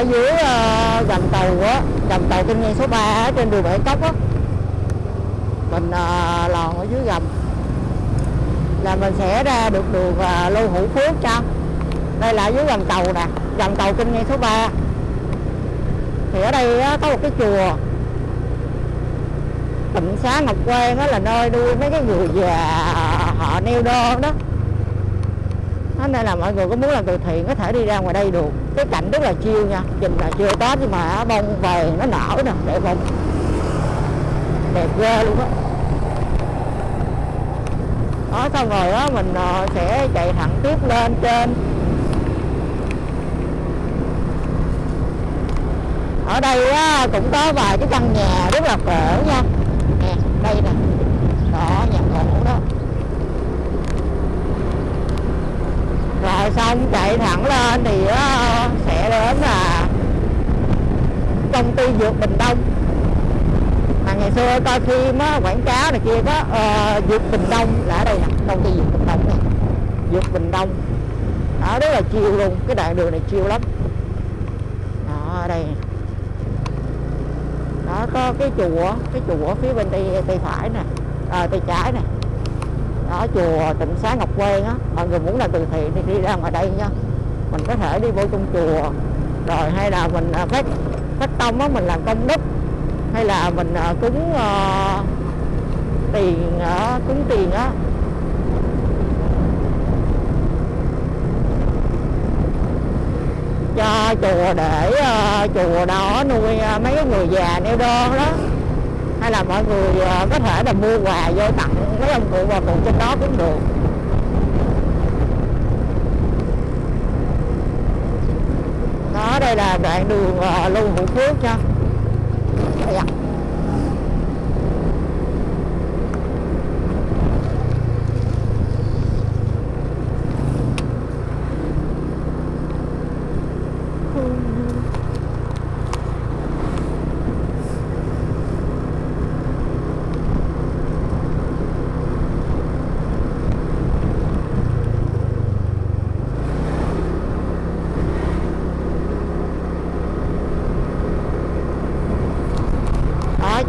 ở dưới ờ, uh, gầm tàu á gầm tàu kinh ngang số 3 á, trên đường Bảy Cốc á. Mình uh, lòn ở dưới gầm. Là mình sẽ ra được đường uh, lô Hữu Phước cho. Đây là dưới gầm tàu nè gầm tàu kinh ngang số 3 thì ở đây á, có một cái chùa. Tịnh xá Ngọc Quang đó là nơi nuôi mấy cái người già họ neo đơn đó đó nên là mọi người có muốn làm từ thiện có thể đi ra ngoài đây được. Cái cảnh rất là chiêu nha. Nhìn là chưa tết nhưng mà bông về nó nở nè đẹp không? Đẹp ghê luôn á. Đó. đó xong rồi đó mình ờ, sẽ chạy thẳng tiếp lên trên. Ở đây á, cũng có vài cái căn nhà rất là cổ nha. Nè đây nè đó nhà cổ đó ông chạy thẳng lên thì ờ, sẽ đến là công ty dược Bình Đông. Mà ngày xưa coi phim á, quảng cáo này kia có uh, ờ, dược Bình Đông là ở đây nè công ty dược Bình Đông này. dược Bình Đông. Đó rất là chiêu luôn cái đoạn đường này chiêu lắm. Đó ở đây đó có cái chùa cái chùa phía bên tay tay phải nè à, tay trái nè ở chùa tịnh xá ngọc quang á mọi người muốn làm từ thiện thì đi ra ngoài đây nha. Mình có thể đi vô trong chùa rồi hay là mình à, phát phát tâm á mình làm công đức hay là mình à, cúng uh, tiền uh, cúng tiền á. Cho chùa để uh, chùa đó nuôi uh, mấy cái người già neo đơn đó hay là mọi người ờ, có thể là mua quà vô tặng mấy ông cụ bà cụ trên đó cũng được. Đó, đây là đoạn đường ờ, Lưu Hữu Phước nha. Dạ.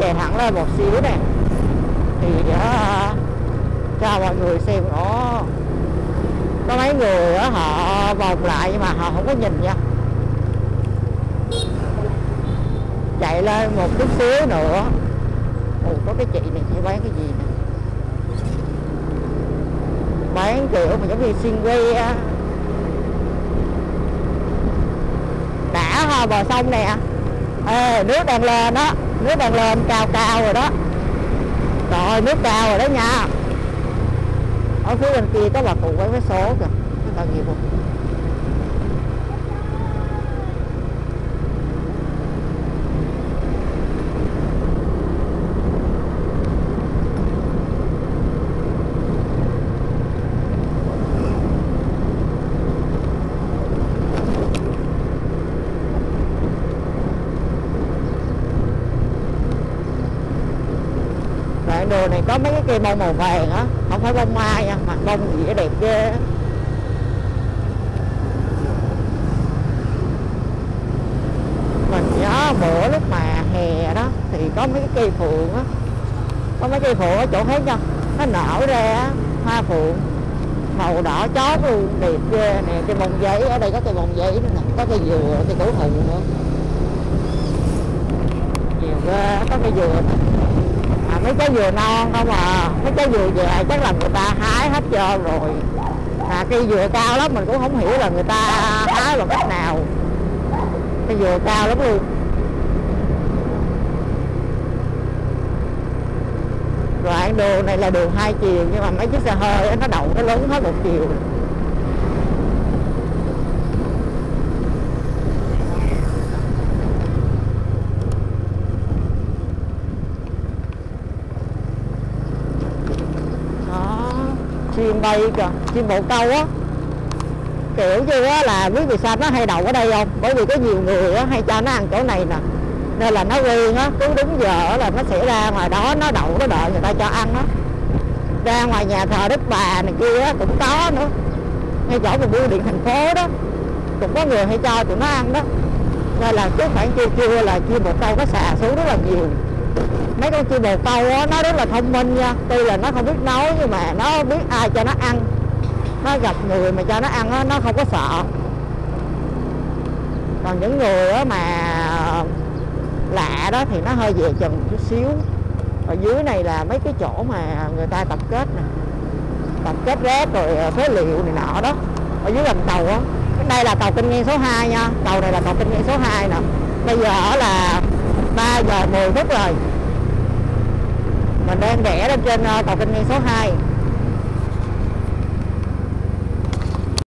Đây chạy thẳng lên một xíu nè. Thì đó, cho mọi người xem nó có mấy người đó, họ vòng lại nhưng mà họ không có nhìn nha. Chạy lên một chút xíu nữa. Ồ có cái chị này chị bán cái gì nè? Bán kiểu mà giống như xin quay á. Đã ha bờ sông nè. Ê, nước đang lên đó nước đang lên, cao cao rồi đó. Rồi nước cao rồi đó nha. Ở phía bên kia có bà cụ quán vé số kìa. Nó bao nhiêu không đoạn đường này có mấy cái cây bông màu vàng á không phải bông mai nha mà bông gì đẹp ghê. Á. mình nhớ bữa lúc mà hè đó thì có mấy cái cây phượng á. Có mấy cây phượng ở chỗ khác nha nó nở ra á, hoa phượng màu đỏ chót luôn đẹp ghê nè cây bông giấy ở đây có cây bông giấy nữa nè có cây dừa cây cổ thụ nữa. Nhiều ghê có cây dừa. nữa mấy trái dừa non không à. Mấy trái dừa già chắc là người ta hái hết trơn rồi. À cây dừa cao lắm mình cũng không hiểu là người ta hái bằng cách nào. Cây dừa cao lắm luôn. Đoạn đường này là đường hai chiều, nhưng mà mấy chiếc xe hơi nó đậu, nó lớn hết một chiều đó chim bay kìa, chim bồ câu á. Kiểu như á là quý vị sao nó hay đậu ở đây không? Bởi vì có nhiều người á hay cho nó ăn chỗ này nè. Nên là nó quen á, cứ đúng giờ là nó sẽ ra ngoài đó, nó đậu, nó đợi người ta cho ăn á. Ra ngoài nhà thờ đức bà này kia á cũng có nữa. Ngay chỗ mình bưu điện thành phố đó, cũng có người hay cho tụi nó ăn đó. Nên là trước khoảng trưa trưa là chim bồ câu có xà xuống rất là nhiều mấy con chim bồ câu á, nó rất là thông minh nha. Tuy là nó không biết nấu, nhưng mà nó biết ai cho nó ăn. Nó gặp người mà cho nó ăn á, nó không có sợ. Còn những người á mà lạ đó thì nó hơi về chừng chút xíu. Ở dưới này là mấy cái chỗ mà người ta tập kết nè. Tập kết rác rồi ờ, phế liệu này nọ đó. Ở dưới gầm tàu á. Đây là tàu kinh niên số 2 nha. Tàu này là tàu kinh niên số 2 nè. Bây giờ là 3 giờ 10 phút rồi. Mình đang rẽ lên trên ờ, cầu kinh niên số 2